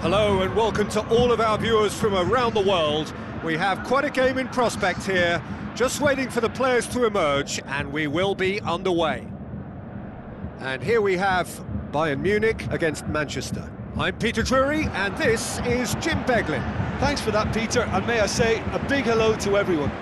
Hello and welcome to all of our viewers from around the world. We have quite a game in prospect here, just waiting for the players to emerge and we will be underway. And here we have Bayern Munich against Manchester. I'm Peter Drury and this is Jim Beglin. Thanks for that, Peter, and may I say a big hello to everyone.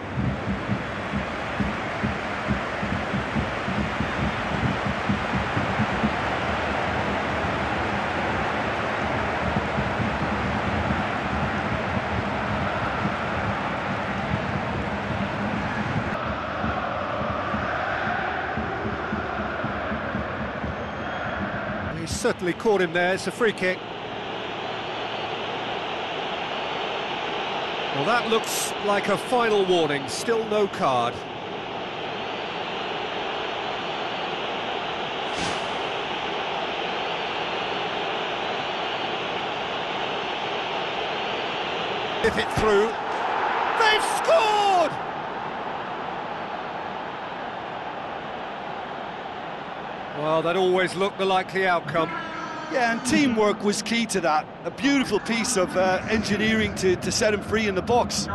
Certainly caught him there, it's a free kick. Well, that looks like a final warning, still no card. If it through, they've scored! Well, that always looked the likely outcome. Yeah, and teamwork was key to that. A beautiful piece of uh, engineering to, to set him free in the box.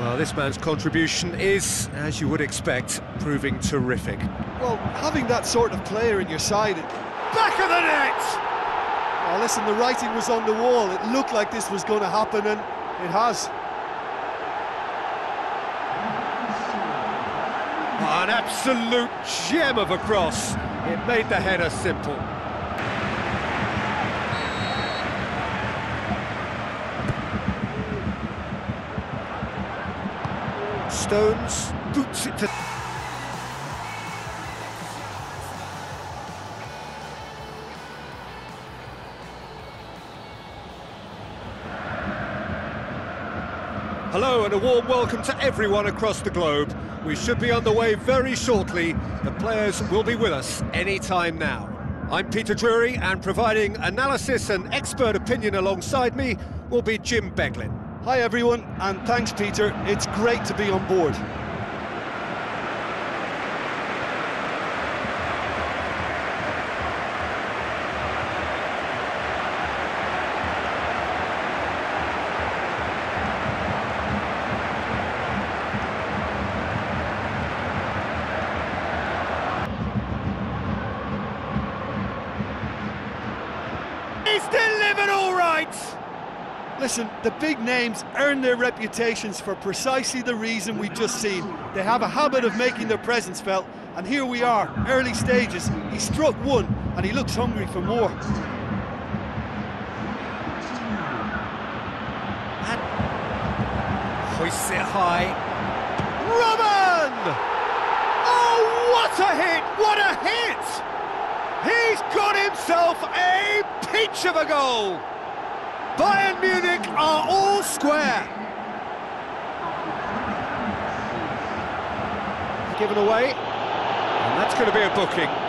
Well, this man's contribution is, as you would expect, proving terrific. Well, having that sort of player in your side, Back of the net! Oh, listen, the writing was on the wall. It looked like this was going to happen, and it has. An absolute gem of a cross. It made the header simple. Stones boots it to... Hello and a warm welcome to everyone across the globe. We should be underway very shortly. The players will be with us any time now. I'm Peter Drury and providing analysis and expert opinion alongside me will be Jim Beglin. Hi, everyone, and thanks, Peter. It's great to be on board. He's delivered all right! Listen, the big names earn their reputations for precisely the reason we've just seen. They have a habit of making their presence felt, and here we are, early stages. He struck one, and he looks hungry for more. Hoists it high. Robben! Oh, what a hit! What a hit! He's got himself a peach of a goal! Bayern Munich are all square. Given away, and that's going to be a booking.